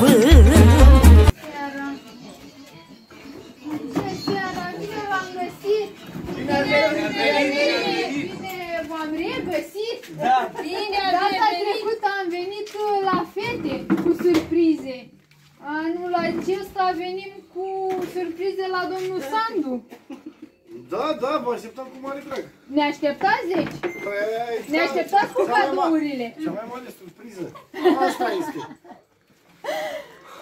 vânt. Bună seara! Bine v-am! Da. Data trecută am venit la fete cu surprize. Anul acesta venim cu surprize la domnul Sandu. Da, da, vă așteptam cu mare drag. Ne așteptați, deci? Păi, ne așteptați cu cadourile. Cea mai mare surpriză. Asta este.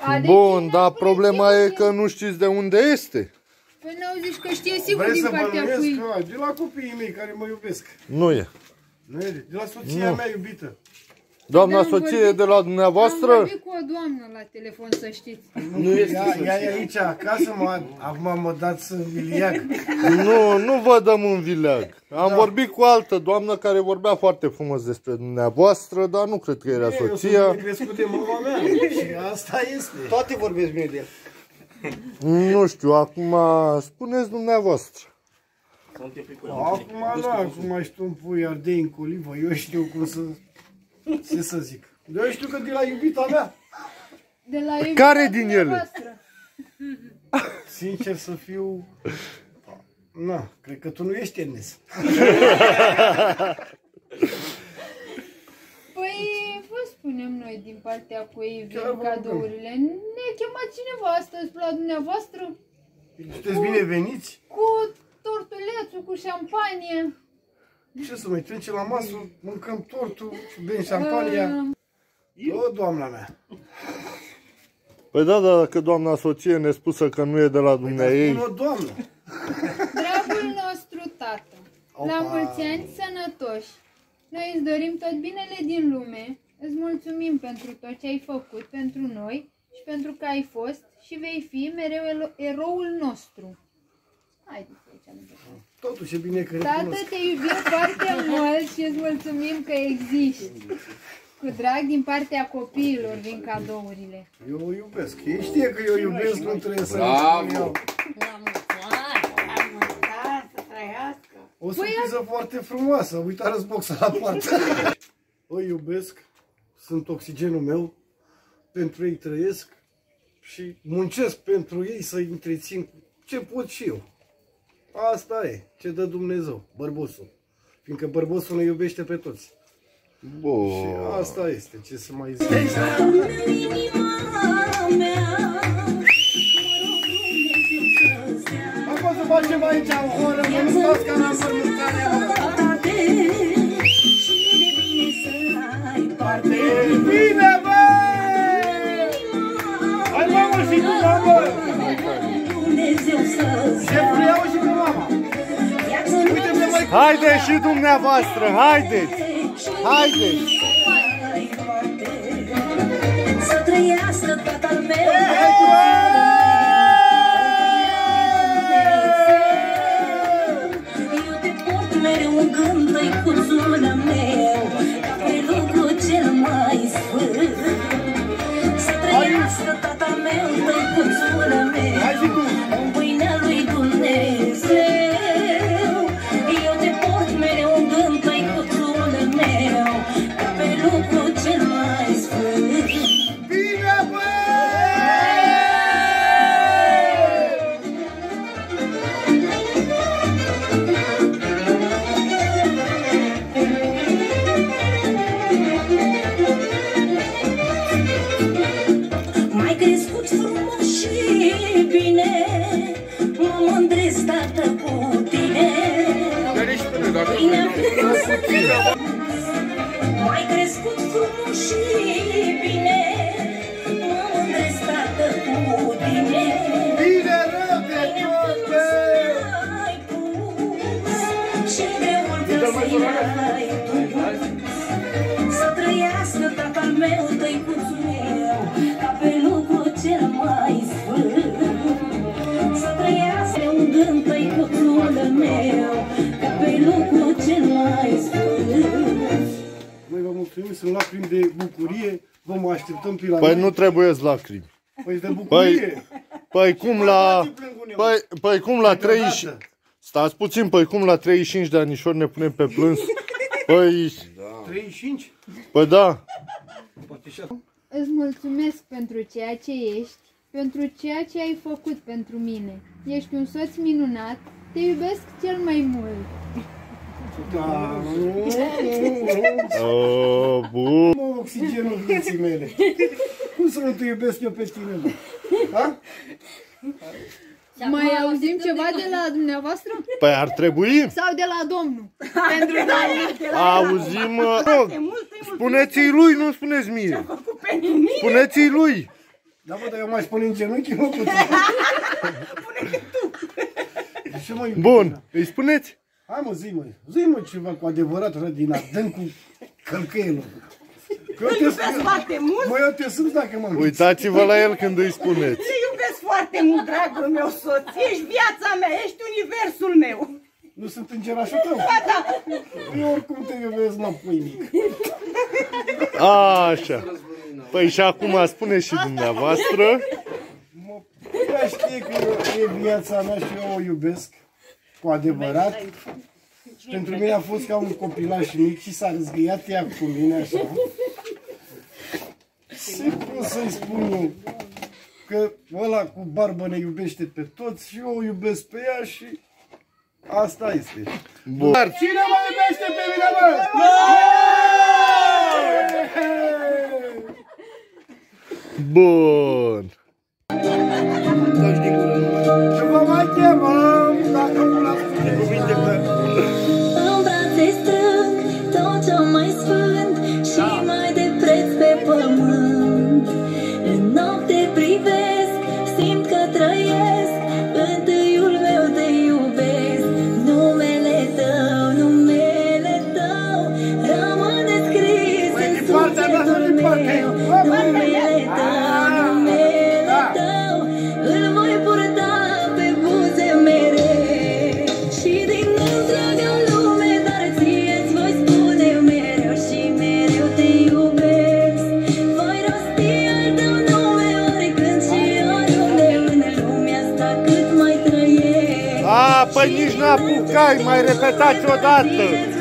A, deci Bun, ne dar spune problema sigur e că nu știți de unde este. Păi n-au zis că știe sigur Vreți din să partea bănuiesc cui. că de la copiii mei care mă iubesc. Nu e. Nu e? De la soția Nu. mea iubită. Doamna Am soție vorbit- de la Am dumneavoastră? vorbit cu o doamnă la telefon, să știți. Nu este ea, ea e aici acasă, mă, acum mă dați în viliag. Nu, nu vă dăm un vileag. Am vorbit cu altă doamnă care vorbea foarte frumos despre dumneavoastră, dar nu cred că era Eu sunt soția. bine crescut de mama mea și asta este. Toate vorbesc bine de el. Nu știu, acum spuneți dumneavoastră. Acum, nu, acum știu un pui ardei în colivă, eu știu cum să... Ce să zic? Eu știu că de la iubita mea, De la iubita Care din ele? dumneavoastră. sincer să fiu... Na, cred că tu nu ești Ernest. Păi, vă spunem noi din partea cui Chiar vin vorbim. cadourile. Ne chema cineva astăzi la dumneavoastră Sunteți bineveniți? cu tortulețul, cu șampanie. Ce să mai trecem la masă, mâncăm tortul, bem șampania. Uh, O, doamna mea. Păi da, da, dacă doamna soție ne spusă că nu e de la Dar dumneai, spun o doamnă. Dragul nostru tată, la Opa. mulți ani sănătoși, noi îți dorim tot binele din lume, îți mulțumim pentru tot ce ai făcut pentru noi și pentru că ai fost și vei fi mereu elo- eroul nostru. Haideți aici, aminte. Totuși e bine că Tată, recunosc. te iubim foarte mult și îți mulțumim că existi. Cu drag din partea copiilor vin cadourile. Eu o iubesc. Ei știe că eu iubesc, nu trebuie să Bravo. spun eu. La mulți ani, la mulți ani, să trăiască. O surpriză foarte frumoasă. Uita războxa la poartă. o iubesc, sunt oxigenul meu, pentru ei trăiesc și muncesc pentru ei să-i întrețin cu ce pot și eu. Asta e, ce dă Dumnezeu, bărbosul. Fiindcă bărbosul ne iubește pe toți. Și Bun. asta este, ce să mai zic. Acum să facem aici o horă, mă nu stați ca la mormântarea Uite pe mai Haideți și dumneavoastră, haideți! Haideți! Să trăiască tatăl meu Eu te port mereu în gând, tăicuțul meu. Ca pe lucru cel mai sfânt. Să trăiască tatăl meu, tăicuțul meu. Hai și Mai crescut frumos și bine Mă mândresc, tată, cu tine. Bine rău de tot, bă! Ai pus Și greul tăzii ai pus Să trăiască tatăl meu, tăicuțul sunt lacrimi de bucurie. Vă mă așteptăm pe la Păi mine. nu trebuie lacrimi. Păi de bucurie. Păi cum la... Păi, păi cum la 30... Stați puțin, păi cum la 35 de anișori ne punem pe plâns? Păi, 35? păi da. Îți mulțumesc pentru ceea ce ești, pentru ceea ce ai făcut pentru mine. Ești un soț minunat, te iubesc cel mai mult. Da. Uh, bun. Mă, oxigenul vieții mele. Cum să nu te iubesc eu pe tine, mă? Da? Mai auzim ceva de la dumneavoastră? Păi ar trebui. Sau de la domnul? Pentru doamnă. Auzim... uh, Rog, spuneți-i lui, nu spuneți mie. Spuneți-i lui. Da, bă, dar eu mai spun în genunchi, mă, cu De ce mă iubi? Bun, îi spuneți? Hai mă, zi mă, zi mă ceva cu adevărat, așa, din adâncul călcăielor. Că eu te iubesc foarte mult. Mă, eu te sunt dacă mă Uitați-vă la el când îi spuneți. Te iubesc foarte mult, dragul meu soț. Ești viața mea, ești universul meu. Nu sunt îngerașul tău? Ba da, Eu oricum te iubesc, mă, puinic. Așa. Păi și acum spune și dumneavoastră. Mă, ea știe că e viața mea și eu o iubesc cu adevărat. Și pentru mine a fost ca un copilaș mic și s-a răzgâiat ea cu mine așa. Ce pot să-i spun eu? Că ăla cu barbă ne iubește pe toți și eu o iubesc pe ea și asta este. Bun. Cine mă iubește pe mine, mă? Bun. Păi nici n-apucai, mai repetați odată.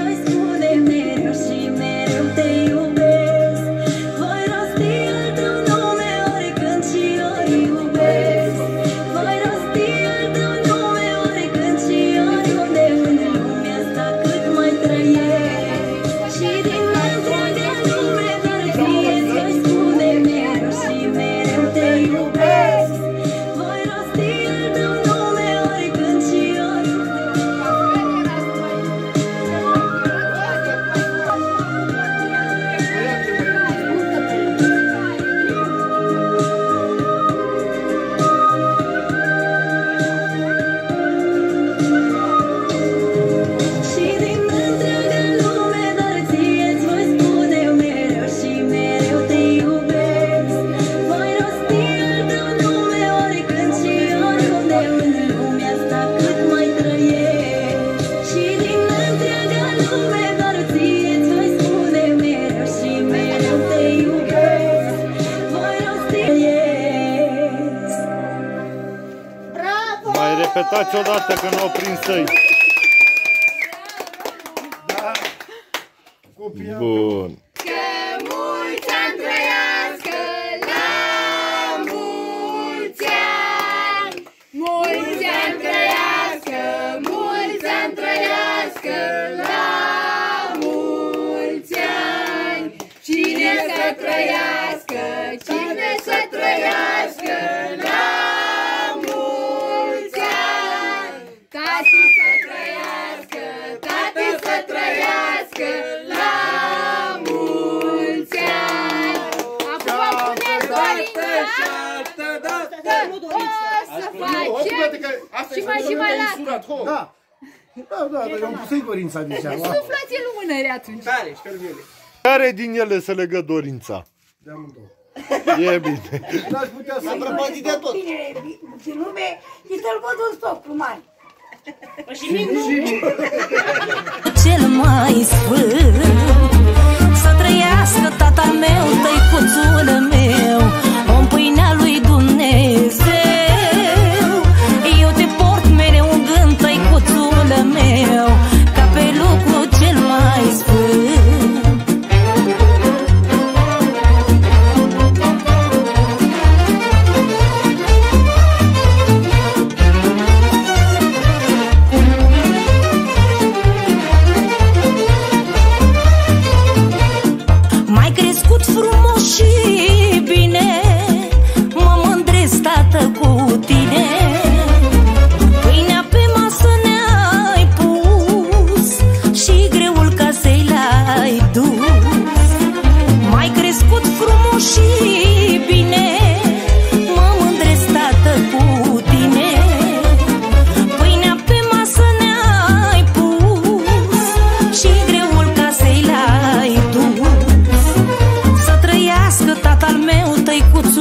Repetați odată că nu au prins O să facem! Și mai și mai la Da. Da, da, da, eu am pus dorința de cealaltă. Suflați lumânări atunci! Care din ele se legă dorința? De amândouă. E bine. N-aș putea să Prăpădit de tot. bine, din lume, e să-l văd un stop mare. cel mai sfânt Să trăiască tata meu, tăicuțul meu Om pâinea lui Dumnezeu Ca écoute